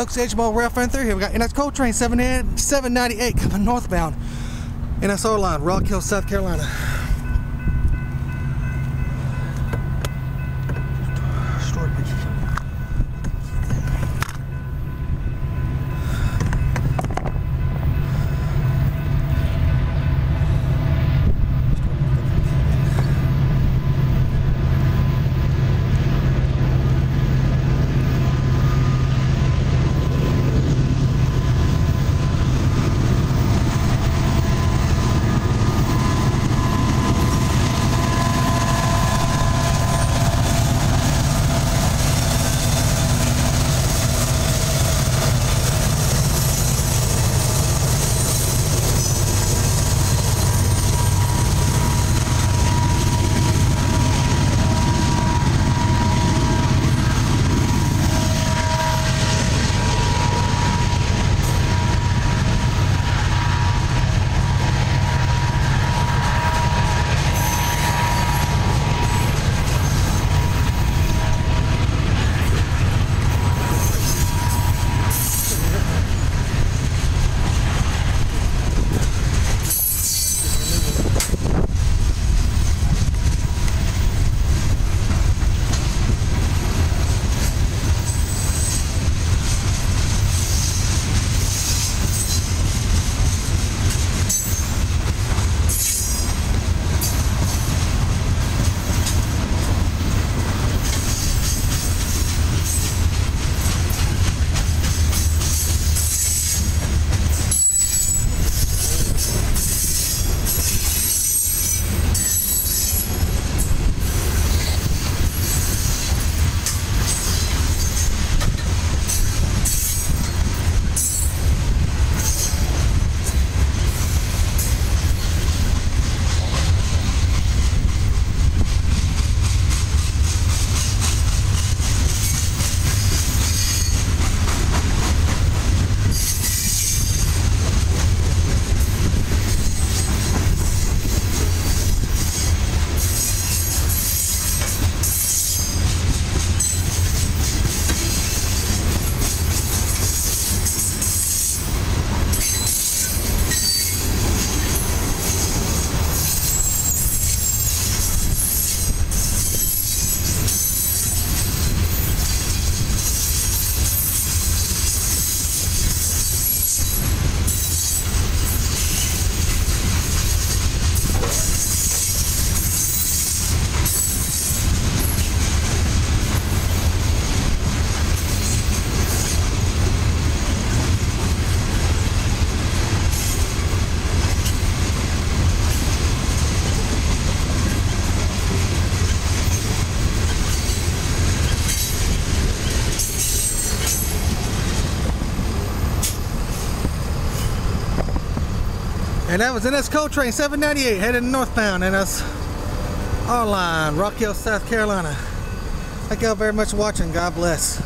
Folks, Edgemoor Rail Fan through here. We got NS Coal Train 798 coming northbound. NSR line, Rock Hill, South Carolina. And that was NS Coal Train 798 headed northbound NS R line, Rock Hill, South Carolina. Thank y'all very much for watching. God bless.